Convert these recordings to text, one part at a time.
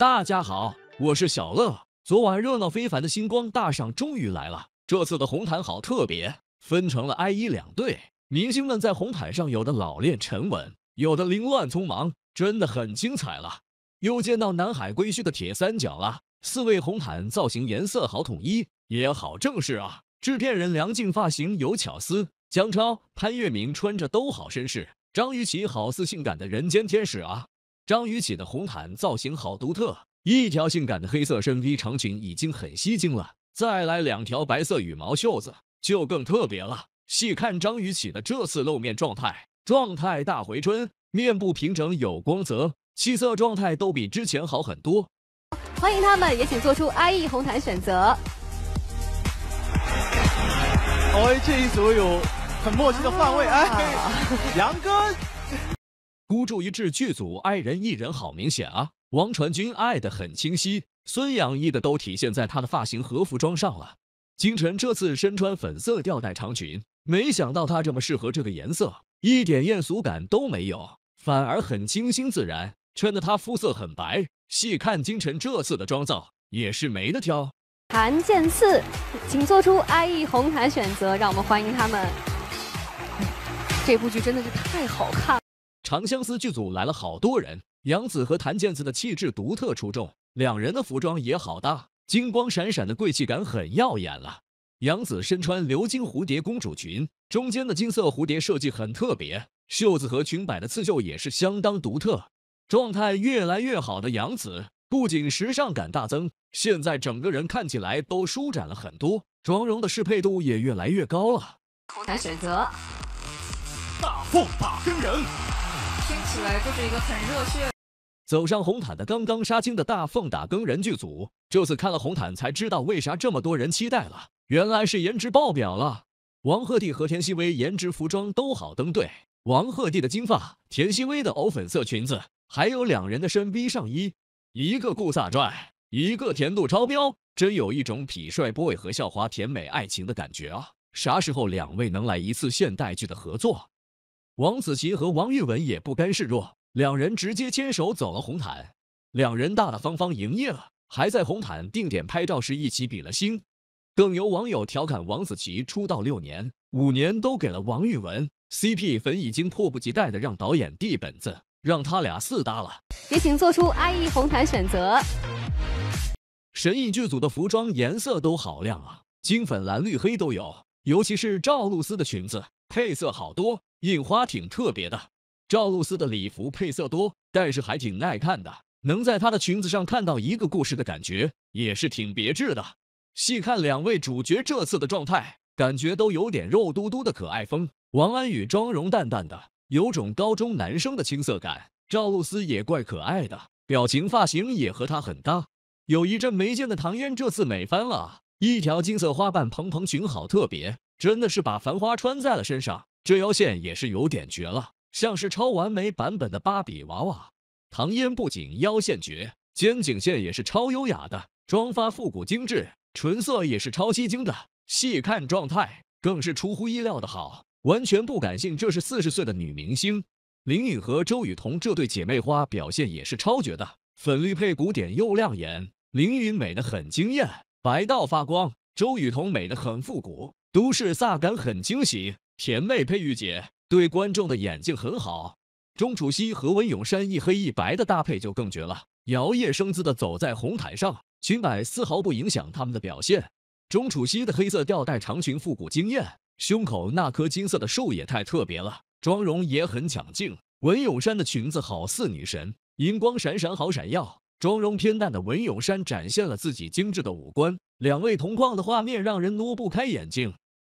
大家好，我是小乐。昨晚热闹非凡的星光大赏终于来了，这次的红毯好特别，分成了 I 一两队。明星们在红毯上，有的老练沉稳，有的凌乱匆忙，真的很精彩了。又见到南海归墟的铁三角了，四位红毯造型颜色好统一，也好正式啊。制片人梁静发型有巧思，姜超、潘粤明穿着都好绅士。张雨绮好似性感的人间天使啊！张雨绮的红毯造型好独特，一条性感的黑色深 V 长裙已经很吸睛了，再来两条白色羽毛袖子就更特别了。细看张雨绮的这次露面状态，状态大回春，面部平整有光泽，气色状态都比之前好很多。欢迎他们，也请做出 IE 红毯选择。哎，这一组有。很默契的换位，哎，杨哥，孤注一掷剧组爱人一人好明显啊！王传君爱的很清晰，孙杨毅的都体现在他的发型和服装上了。金晨这次身穿粉色吊带长裙，没想到她这么适合这个颜色，一点艳俗感都没有，反而很清新自然，衬得她肤色很白。细看金晨这次的妆造，也是没得挑。谭健次，请做出 IE 红毯选择，让我们欢迎他们。这部剧真的是太好看了。长相思剧组来了好多人，杨紫和谭健次的气质独特出众，两人的服装也好搭，金光闪闪的贵气感很耀眼了。杨紫身穿鎏金蝴蝶公主裙，中间的金色蝴蝶设计很特别，袖子和裙摆的刺绣也是相当独特。状态越来越好的杨紫，不仅时尚感大增，现在整个人看起来都舒展了很多，妆容的适配度也越来越高了。红毯选择。大凤打更人，听起来就是一个很热血。走上红毯的刚刚杀青的大凤打更人剧组，这次看了红毯才知道为啥这么多人期待了，原来是颜值爆表了。王鹤棣和田曦薇颜值服装都好登对，王鹤棣的金发，田曦薇的藕粉色裙子，还有两人的深 V 上衣，一个顾飒拽，一个甜度超标，真有一种痞帅 boy 和校花甜美爱情的感觉啊！啥时候两位能来一次现代剧的合作？王子奇和王玉雯也不甘示弱，两人直接牵手走了红毯，两人大大方方营业了，还在红毯定点拍照时一起比了心。更有网友调侃王子奇出道六年，五年都给了王玉雯，CP 粉已经迫不及待的让导演递本子，让他俩四搭了。也请做出 IE 红毯选择。神印剧组的服装颜色都好亮啊，金粉、蓝、绿、黑都有，尤其是赵露思的裙子配色好多。印花挺特别的，赵露思的礼服配色多，但是还挺耐看的。能在她的裙子上看到一个故事的感觉，也是挺别致的。细看两位主角这次的状态，感觉都有点肉嘟嘟的可爱风。王安宇妆容淡淡的，有种高中男生的青涩感。赵露思也怪可爱的，表情发型也和她很搭。有一阵没见的唐嫣这次美翻了，一条金色花瓣蓬蓬裙好特别，真的是把繁花穿在了身上。这腰线也是有点绝了，像是超完美版本的芭比娃娃。唐嫣不仅腰线绝，肩颈线也是超优雅的，妆发复古精致，唇色也是超吸睛的。细看状态更是出乎意料的好，完全不敢信这是四十岁的女明星。林允和周雨彤这对姐妹花表现也是超绝的，粉绿配古典又亮眼，林允美的很惊艳，白到发光；周雨彤美的很复古，都市飒感很惊喜。甜妹配御姐对观众的眼睛很好，钟楚曦和文咏珊一黑一白的搭配就更绝了，摇曳生姿的走在红毯上，裙摆丝毫不影响他们的表现。钟楚曦的黑色吊带长裙复古惊艳，胸口那颗金色的树也太特别了，妆容也很抢镜。文咏珊的裙子好似女神，银光闪闪好闪耀。妆容偏淡的文咏珊展现了自己精致的五官，两位同框的画面让人挪不开眼睛。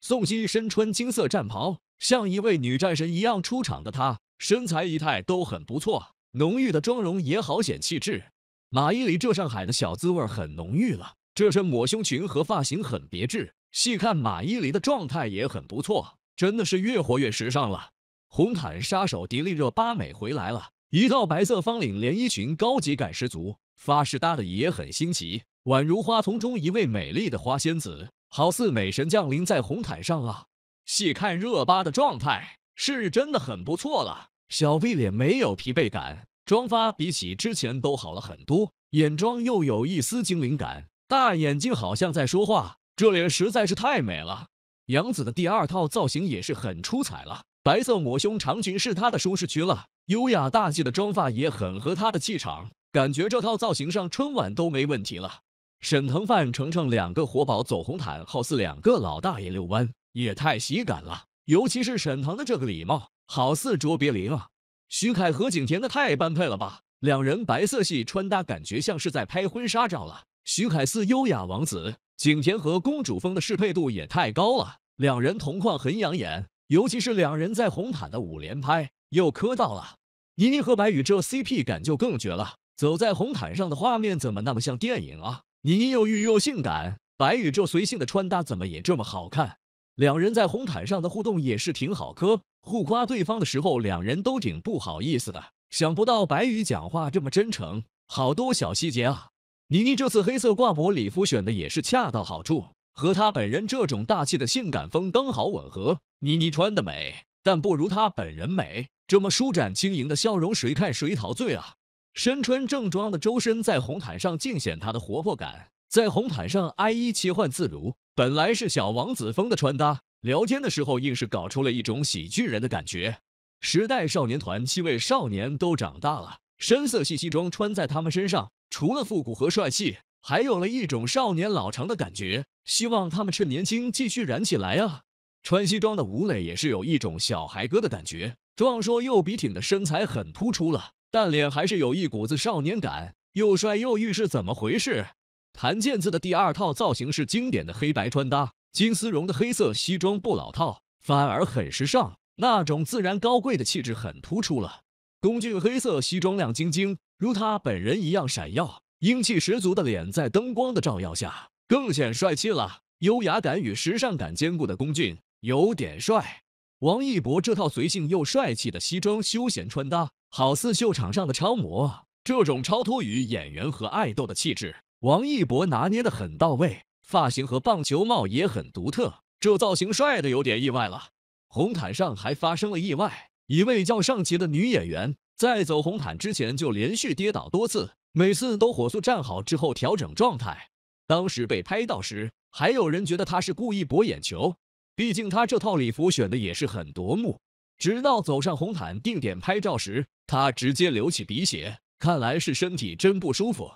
宋茜身穿金色战袍，像一位女战神一样出场的她，身材仪态都很不错，浓郁的妆容也好显气质。马伊琍这上海的小滋味很浓郁了，这身抹胸裙和发型很别致。细看马伊琍的状态也很不错，真的是越活越时尚了。红毯杀手迪丽热巴美回来了，一套白色方领连衣裙，高级感十足，发饰搭的也很新奇，宛如花丛中一位美丽的花仙子。好似美神降临在红毯上啊！细看热巴的状态，是真的很不错了。小 V 脸没有疲惫感，妆发比起之前都好了很多，眼妆又有一丝精灵感，大眼睛好像在说话，这脸实在是太美了。杨紫的第二套造型也是很出彩了，白色抹胸长裙是她的舒适区了，优雅大气的妆发也很合她的气场，感觉这套造型上春晚都没问题了。沈腾、范丞丞两个活宝走红毯，好似两个老大爷遛弯，也太喜感了。尤其是沈腾的这个礼帽，好似卓别林啊。徐凯和景甜的太般配了吧，两人白色系穿搭感觉像是在拍婚纱照了。徐凯似优雅王子。景甜和公主风的适配度也太高了，两人同框很养眼，尤其是两人在红毯的五连拍又磕到了。倪妮和白宇这 CP 感就更绝了，走在红毯上的画面怎么那么像电影啊？倪妮又玉又性感，白宇这随性的穿搭怎么也这么好看？两人在红毯上的互动也是挺好磕，互夸对方的时候，两人都挺不好意思的。想不到白宇讲话这么真诚，好多小细节啊。倪妮这次黑色挂脖礼服选的也是恰到好处，和她本人这种大气的性感风刚好吻合。倪妮穿的美，但不如她本人美。这么舒展轻盈的笑容，谁看谁陶醉啊！身穿正装的周深在红毯上尽显他的活泼感，在红毯上挨衣切换自如。本来是小王子风的穿搭，聊天的时候硬是搞出了一种喜剧人的感觉。时代少年团七位少年都长大了，深色系西装穿在他们身上。除了复古和帅气，还有了一种少年老成的感觉。希望他们趁年轻继续燃起来啊！穿西装的吴磊也是有一种小孩哥的感觉，壮硕又笔挺的身材很突出了，但脸还是有一股子少年感，又帅又玉是怎么回事？谭健次的第二套造型是经典的黑白穿搭，金丝绒的黑色西装不老套，反而很时尚，那种自然高贵的气质很突出了。龚俊黑色西装亮晶晶。如他本人一样闪耀，英气十足的脸在灯光的照耀下更显帅气了。优雅感与时尚感兼顾的龚俊有点帅。王一博这套随性又帅气的西装休闲穿搭，好似秀场上的超模。这种超脱于演员和爱豆的气质，王一博拿捏的很到位。发型和棒球帽也很独特，这造型帅的有点意外了。红毯上还发生了意外，一位叫尚琪的女演员。在走红毯之前就连续跌倒多次，每次都火速站好之后调整状态。当时被拍到时，还有人觉得她是故意博眼球，毕竟她这套礼服选的也是很夺目。直到走上红毯定点拍照时，他直接流起鼻血，看来是身体真不舒服。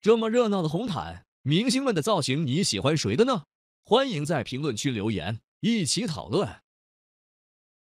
这么热闹的红毯，明星们的造型你喜欢谁的呢？欢迎在评论区留言，一起讨论。